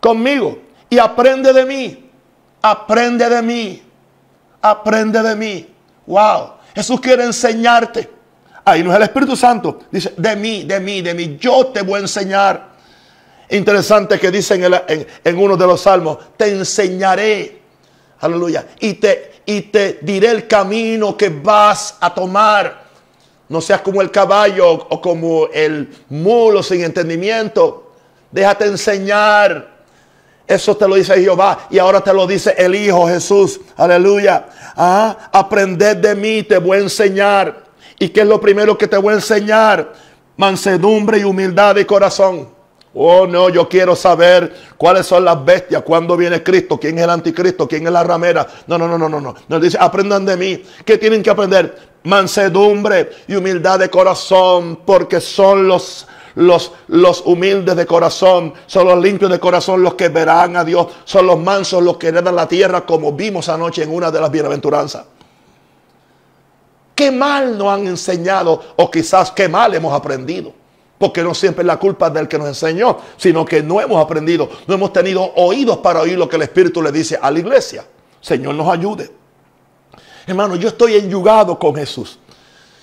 conmigo y aprende de mí. Aprende de mí. Aprende de mí. Wow. Jesús quiere enseñarte. Ahí no es el Espíritu Santo. Dice, de mí, de mí, de mí. Yo te voy a enseñar. Interesante que dice en, uno de los salmos, te enseñaré. Aleluya. Y te, y te diré el camino que vas a tomar. No seas como el caballo o como el mulo sin entendimiento. Déjate enseñar. Eso te lo dice Jehová y ahora te lo dice el Hijo Jesús. Aleluya. Ah, aprended de mí, te voy a enseñar. ¿Y qué es lo primero que te voy a enseñar? Mansedumbre y humildad de corazón. Oh, no, yo quiero saber cuáles son las bestias, cuándo viene Cristo, quién es el anticristo, quién es la ramera. No, no, no, no, no, no. Nos dice, aprendan de mí. ¿Qué tienen que aprender? Mansedumbre y humildad de corazón, porque son los los, los humildes de corazón, son los limpios de corazón los que verán a Dios, son los mansos los que heredan la tierra, como vimos anoche en una de las bienaventuranzas. ¿Qué mal nos han enseñado o quizás qué mal hemos aprendido? Porque no siempre es la culpa del que nos enseñó, sino que no hemos aprendido, no hemos tenido oídos para oír lo que el Espíritu le dice a la iglesia. Señor nos ayude. Hermano, yo estoy enyugado con Jesús.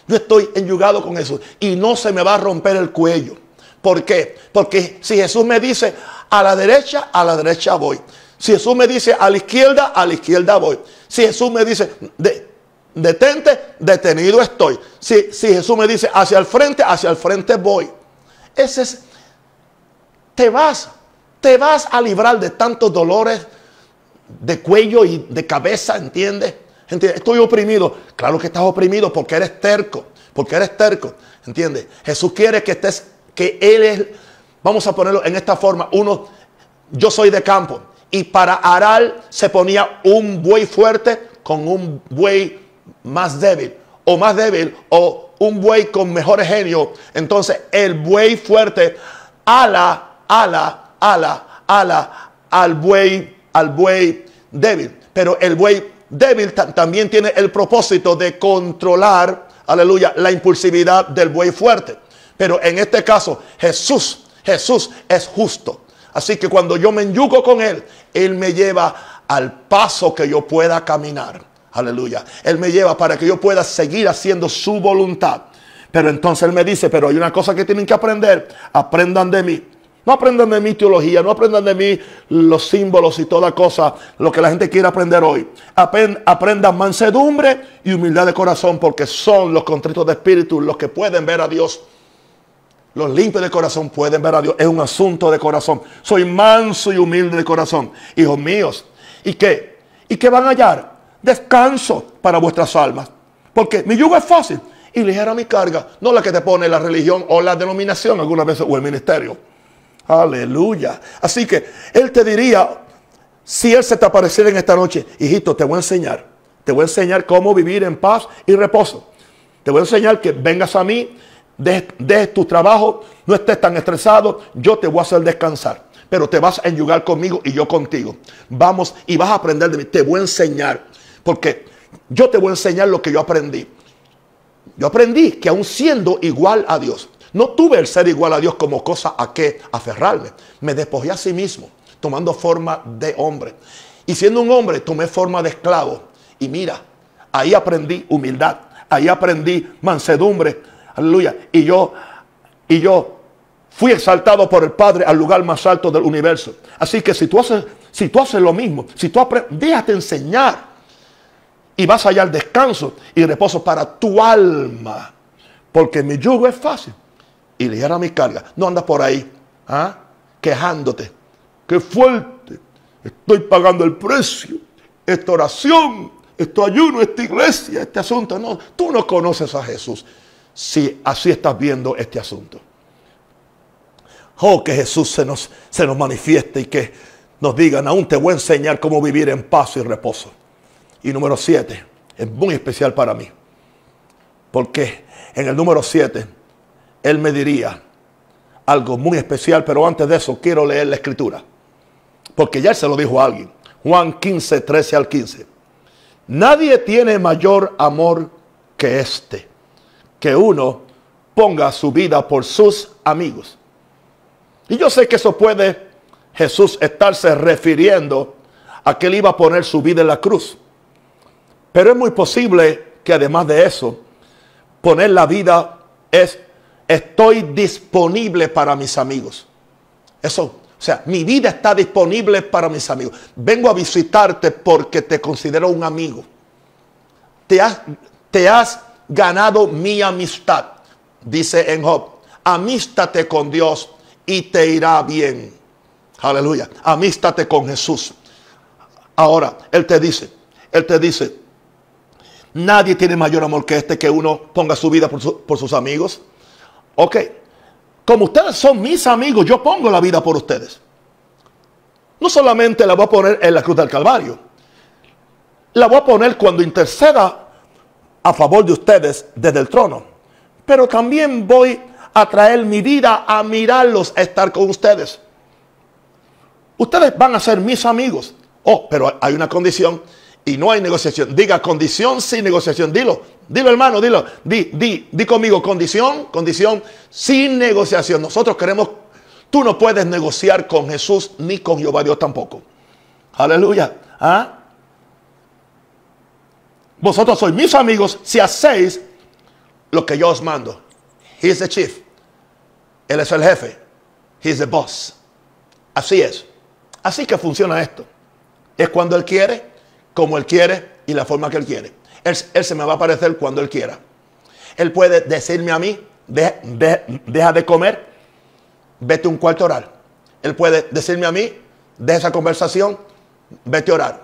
Yo estoy enyugado con Jesús y no se me va a romper el cuello. ¿Por qué? Porque si Jesús me dice a la derecha, a la derecha voy. Si Jesús me dice a la izquierda, a la izquierda voy. Si Jesús me dice de, detente, detenido estoy. Si, si Jesús me dice hacia el frente, hacia el frente voy. Ese es, te vas, te vas a librar de tantos dolores de cuello y de cabeza, ¿entiendes? Estoy oprimido. Claro que estás oprimido porque eres terco, porque eres terco, ¿entiendes? Jesús quiere que estés, que Él es, vamos a ponerlo en esta forma, uno, yo soy de campo y para arar se ponía un buey fuerte con un buey más débil o más débil o un buey con mejor genio. Entonces el buey fuerte ala, ala, ala, ala al buey, al buey débil. Pero el buey débil también tiene el propósito de controlar, aleluya, la impulsividad del buey fuerte. Pero en este caso, Jesús, Jesús es justo. Así que cuando yo me enyugo con Él, Él me lleva al paso que yo pueda caminar. Aleluya. Él me lleva para que yo pueda seguir haciendo su voluntad. Pero entonces Él me dice, pero hay una cosa que tienen que aprender. Aprendan de mí. No aprendan de mi teología, no aprendan de mí los símbolos y toda cosa, lo que la gente quiere aprender hoy. Aprendan mansedumbre y humildad de corazón, porque son los contritos de espíritu los que pueden ver a Dios. Los limpios de corazón pueden ver a Dios. Es un asunto de corazón. Soy manso y humilde de corazón. Hijos míos. ¿Y qué? ¿Y qué van a hallar? descanso para vuestras almas. Porque mi yugo es fácil y ligera mi carga, no la que te pone la religión o la denominación algunas veces o el ministerio. Aleluya. Así que Él te diría, si Él se te apareciera en esta noche, hijito, te voy a enseñar. Te voy a enseñar cómo vivir en paz y reposo. Te voy a enseñar que vengas a mí, dejes tu trabajo, no estés tan estresado, yo te voy a hacer descansar. Pero te vas a enyugar conmigo y yo contigo. Vamos y vas a aprender de mí. Te voy a enseñar. Porque yo te voy a enseñar lo que yo aprendí. Yo aprendí que aún siendo igual a Dios, no tuve el ser igual a Dios como cosa a que aferrarme. Me despojé a sí mismo, tomando forma de hombre. Y siendo un hombre, tomé forma de esclavo. Y mira, ahí aprendí humildad, ahí aprendí mansedumbre. Aleluya. Y yo, y yo fui exaltado por el Padre al lugar más alto del universo. Así que si tú haces, si tú haces lo mismo, si tú aprendes, déjate enseñar y vas allá al descanso y reposo para tu alma. Porque mi yugo es fácil y ligera mi carga. No andas por ahí ¿ah? quejándote. Qué fuerte. Estoy pagando el precio. Esta oración, este ayuno, esta iglesia, este asunto. No, tú no conoces a Jesús si así estás viendo este asunto. Oh, que Jesús se nos, se nos manifieste y que nos digan, aún te voy a enseñar cómo vivir en paz y reposo. Y número 7 es muy especial para mí. Porque en el número 7 Él me diría algo muy especial, pero antes de eso quiero leer la escritura. Porque ya se lo dijo a alguien. Juan 15, 13 al 15. Nadie tiene mayor amor que este, que uno ponga su vida por sus amigos. Y yo sé que eso puede Jesús estarse refiriendo a que él iba a poner su vida en la cruz. Pero es muy posible que además de eso, poner la vida es, estoy disponible para mis amigos. Eso, o sea, mi vida está disponible para mis amigos. Vengo a visitarte porque te considero un amigo. Te has, te has ganado mi amistad, dice en Job. Amístate con Dios y te irá bien. Aleluya. Amístate con Jesús. Ahora, Él te dice, Él te dice, nadie tiene mayor amor que este que uno ponga su vida por, por sus amigos. Ok, como ustedes son mis amigos, yo pongo la vida por ustedes. No solamente la voy a poner en la cruz del Calvario, la voy a poner cuando interceda a favor de ustedes desde el trono. Pero también voy a traer mi vida a mirarlos, a estar con ustedes. Ustedes van a ser mis amigos. Oh, pero hay una condición y no hay negociación. Diga condición sin negociación. Dilo, dilo hermano, dilo. Di, di, di conmigo condición, condición sin negociación. Nosotros queremos, tú no puedes negociar con Jesús ni con Jehová Dios tampoco. Aleluya. ¿Ah? Vosotros sois mis amigos si hacéis lo que yo os mando. He is the chief. Él es el jefe. He is the boss. Así es. Así que funciona esto. Es cuando Él quiere, como Él quiere y la forma que Él quiere. Él, se me va a aparecer cuando Él quiera. Él puede decirme a mí, deja de comer, vete un cuarto a orar. Él puede decirme a mí, deja esa conversación, vete a orar.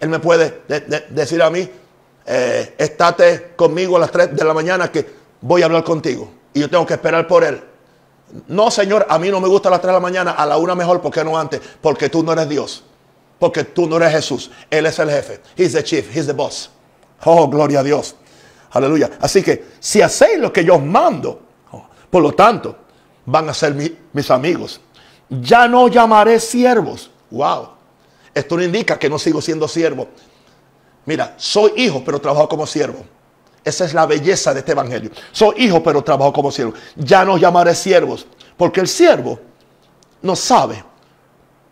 Él me puede decir a mí, eh, estate conmigo a las 3 de la mañana que voy a hablar contigo. Y yo tengo que esperar por Él. No, Señor, a mí no me gusta a las 3 de la mañana, a la una mejor, ¿por qué no antes? Porque tú no eres Dios. Porque tú no eres Jesús. Él es el jefe. He's the chief. He's the boss. Oh, gloria a Dios. Aleluya. Así que si hacéis lo que yo os mando, por lo tanto, van a ser mis amigos. Ya no llamaré siervos. Wow. Esto no indica que no sigo siendo siervo. Mira, soy hijo, pero trabajo como siervo. Esa es la belleza de este evangelio. Soy hijo, pero trabajo como siervo. Ya no llamaré siervos, porque el siervo no sabe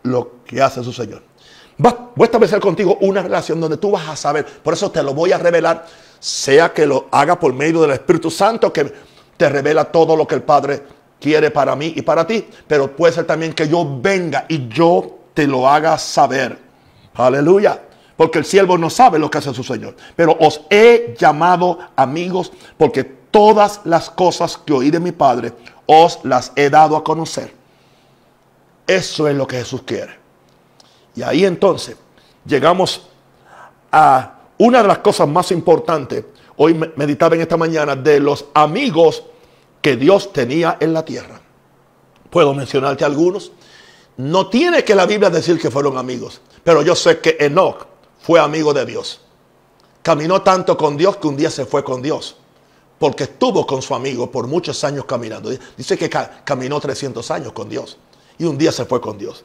lo que hace su Señor. Voy a establecer contigo una relación donde tú vas a saber. Por eso te lo voy a revelar, sea que lo haga por medio del Espíritu Santo, que te revela todo lo que el Padre quiere para mí y para ti. Pero puede ser también que yo venga y yo te lo haga saber. Aleluya porque el siervo no sabe lo que hace su Señor. Pero os he llamado amigos porque todas las cosas que oí de mi Padre os las he dado a conocer. Eso es lo que Jesús quiere. Y ahí entonces llegamos a una de las cosas más importantes. Hoy meditaba en esta mañana de los amigos que Dios tenía en la tierra. Puedo mencionarte algunos. No tiene que la Biblia decir que fueron amigos, pero yo sé que Enoch fue amigo de Dios. Caminó tanto con Dios que un día se fue con Dios. Porque estuvo con su amigo por muchos años caminando. Dice que caminó 300 años con Dios. Y un día se fue con Dios.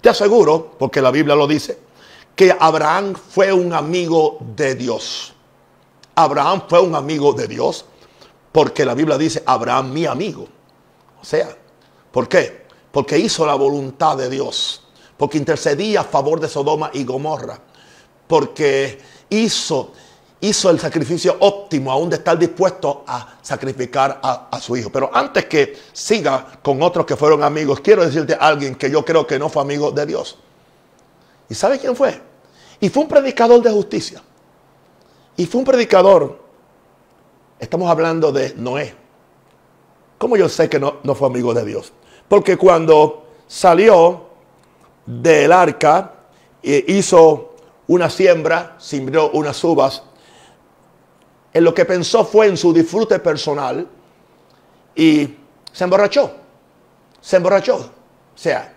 Te aseguro, porque la Biblia lo dice, que Abraham fue un amigo de Dios. Abraham fue un amigo de Dios porque la Biblia dice, Abraham mi amigo. O sea, ¿por qué? Porque hizo la voluntad de Dios. Porque intercedía a favor de Sodoma y Gomorra porque hizo, hizo el sacrificio óptimo aún de estar dispuesto a sacrificar a, su hijo. Pero antes que siga con otros que fueron amigos, quiero decirte a alguien que yo creo que no fue amigo de Dios. ¿Y sabe quién fue? Y fue un predicador de justicia. Y fue un predicador, estamos hablando de Noé. ¿Cómo yo sé que no, no fue amigo de Dios? Porque cuando salió del arca, e hizo una siembra, sembró unas uvas. En lo que pensó fue en su disfrute personal y se emborrachó. Se emborrachó. O sea,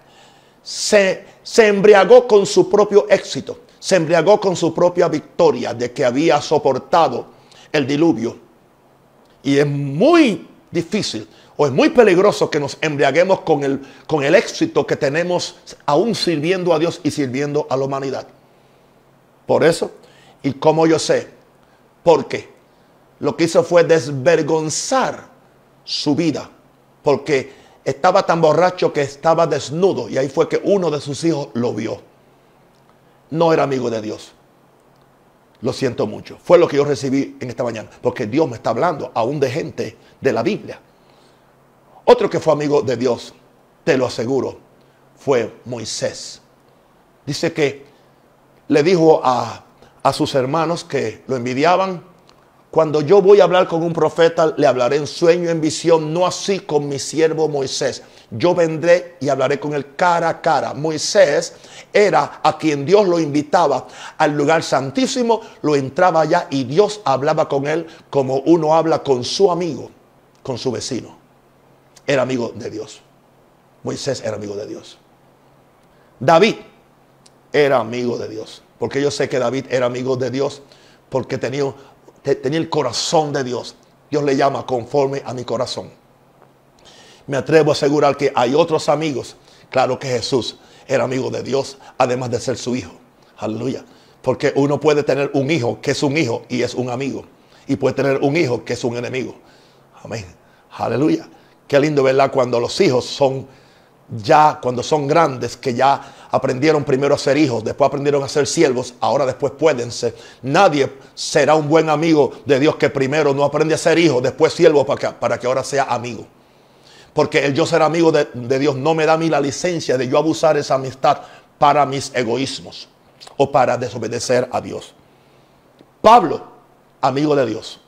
se, se embriagó con su propio éxito. Se embriagó con su propia victoria de que había soportado el diluvio. Y es muy difícil o es muy peligroso que nos embriaguemos con el, con el éxito que tenemos aún sirviendo a Dios y sirviendo a la humanidad. Por eso, y como yo sé, porque lo que hizo fue desvergonzar su vida, porque estaba tan borracho que estaba desnudo y ahí fue que uno de sus hijos lo vio. No era amigo de Dios. Lo siento mucho. Fue lo que yo recibí en esta mañana, porque Dios me está hablando aún de gente de la Biblia. Otro que fue amigo de Dios, te lo aseguro, fue Moisés. Dice que le dijo a, sus hermanos que lo envidiaban, Cuando yo voy a hablar con un profeta, le hablaré en sueño, en visión, no así con mi siervo Moisés. Yo vendré y hablaré con él cara a cara. Moisés era a quien Dios lo invitaba al lugar santísimo, lo entraba allá y Dios hablaba con él como uno habla con su amigo, con su vecino. Era amigo de Dios. Moisés era amigo de Dios. David era amigo de Dios. Porque yo sé que David era amigo de Dios porque tenía tenía el corazón de Dios. Dios le llama conforme a mi corazón. Me atrevo a asegurar que hay otros amigos. Claro que Jesús era amigo de Dios, además de ser su hijo. Aleluya. Porque uno puede tener un hijo que es un hijo y es un amigo. Y puede tener un hijo que es un enemigo. Amén. Aleluya. Qué lindo, ¿verdad? Cuando los hijos son ya, cuando son grandes, que ya aprendieron primero a ser hijos, después aprendieron a ser siervos, ahora después pueden ser. Nadie será un buen amigo de Dios que primero no aprende a ser hijo, después siervo para que, ahora sea amigo. Porque el yo ser amigo de, Dios no me da a mí la licencia de yo abusar esa amistad para mis egoísmos o para desobedecer a Dios. Pablo, amigo de Dios.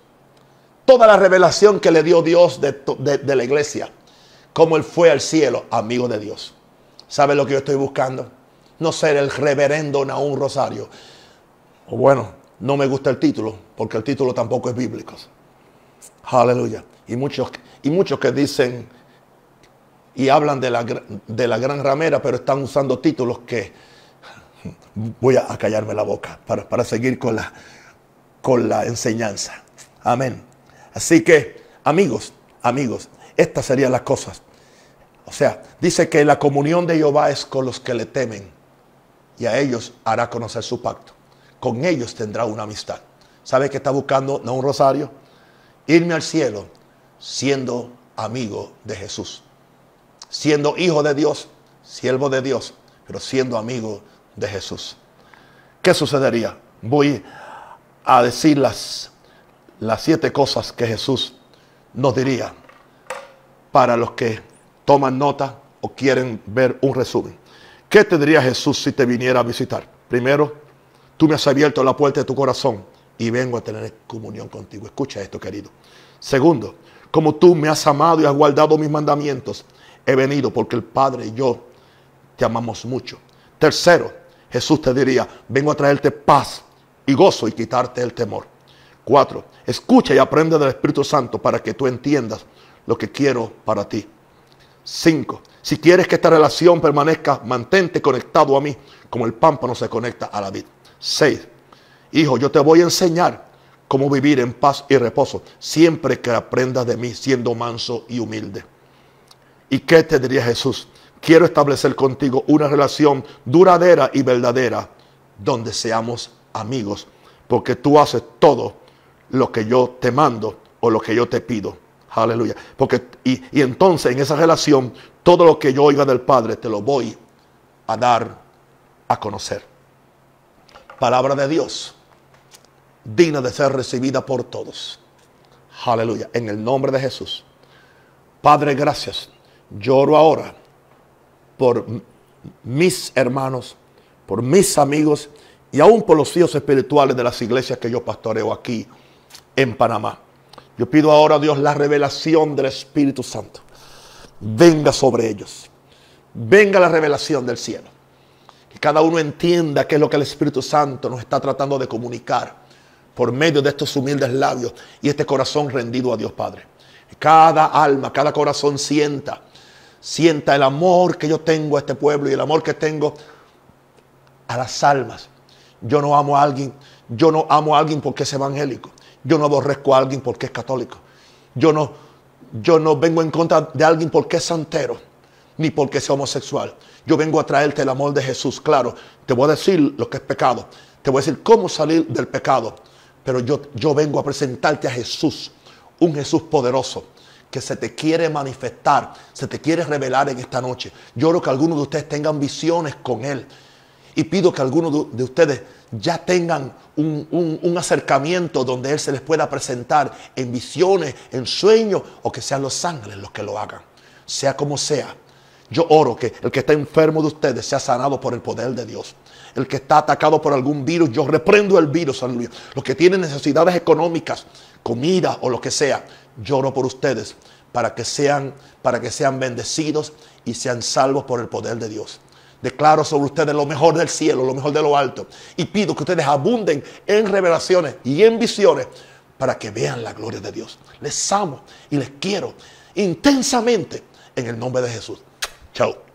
Toda la revelación que le dio Dios de la iglesia, como él fue al cielo, amigo de Dios. ¿Sabe lo que yo estoy buscando? No ser el reverendo un Rosario. O bueno, no me gusta el título, porque el título tampoco es bíblico. Aleluya. Y muchos, y muchos que dicen y hablan de la, de la gran ramera, pero están usando títulos que voy a, callarme la boca para, para seguir con la, con la enseñanza. Amén. Así que, amigos, amigos, estas serían las cosas o sea, dice que la comunión de Jehová es con los que le temen y a ellos hará conocer su pacto. Con ellos tendrá una amistad. ¿Sabe que está buscando? No un rosario. Irme al cielo siendo amigo de Jesús. Siendo hijo de Dios, siervo de Dios, pero siendo amigo de Jesús. ¿Qué sucedería? Voy a decir las, las siete cosas que Jesús nos diría para los que toman nota o quieren ver un resumen. ¿Qué te diría Jesús si te viniera a visitar? Primero, tú me has abierto la puerta de tu corazón y vengo a tener comunión contigo. Escucha esto, querido. Segundo, como tú me has amado y has guardado mis mandamientos, he venido porque el Padre y yo te amamos mucho. Tercero, Jesús te diría, vengo a traerte paz y gozo y quitarte el temor. Cuatro, escucha y aprende del Espíritu Santo para que tú entiendas lo que quiero para ti. 5. Si quieres que esta relación permanezca, mantente conectado a mí, como el pámpano se conecta a la vid. 6. Hijo, yo te voy a enseñar cómo vivir en paz y reposo, siempre que aprendas de mí, siendo manso y humilde. ¿Y qué te diría Jesús? Quiero establecer contigo una relación duradera y verdadera, donde seamos amigos, porque tú haces todo lo que yo te mando o lo que yo te pido. Aleluya. Porque, y, y entonces en esa relación, todo lo que yo oiga del Padre te lo voy a dar a conocer. Palabra de Dios, digna de ser recibida por todos. Aleluya. En el nombre de Jesús. Padre, gracias. Lloro ahora por mis hermanos, por mis amigos y aún por los hijos espirituales de las iglesias que yo pastoreo aquí en Panamá. Yo pido ahora, Dios, la revelación del Espíritu Santo. Venga sobre ellos. Venga la revelación del cielo. Que cada uno entienda qué es lo que el Espíritu Santo nos está tratando de comunicar por medio de estos humildes labios y este corazón rendido a Dios Padre. Cada alma, cada corazón sienta, sienta el amor que yo tengo a este pueblo y el amor que tengo a las almas. Yo no amo a alguien, yo no amo a alguien porque es evangélico. Yo no aborrezco a alguien porque es católico. Yo no, yo no vengo en contra de alguien porque es santero, ni porque es homosexual. Yo vengo a traerte el amor de Jesús. Claro, te voy a decir lo que es pecado. Te voy a decir cómo salir del pecado. Pero yo, yo vengo a presentarte a Jesús, un Jesús poderoso que se te quiere manifestar, se te quiere revelar en esta noche. Yo creo que algunos de ustedes tengan visiones con Él. Y pido que algunos de ustedes ya tengan un, acercamiento donde Él se les pueda presentar en visiones, en sueños, o que sean los ángeles los que lo hagan. Sea como sea. Yo oro que el que está enfermo de ustedes sea sanado por el poder de Dios. El que está atacado por algún virus, yo reprendo el virus, aleluya. Los que tienen necesidades económicas, comida o lo que sea. Lloro por ustedes para que sean, para que sean bendecidos y sean salvos por el poder de Dios. Declaro sobre ustedes lo mejor del cielo, lo mejor de lo alto. Y pido que ustedes abunden en revelaciones y en visiones para que vean la gloria de Dios. Les amo y les quiero intensamente en el nombre de Jesús. Chao.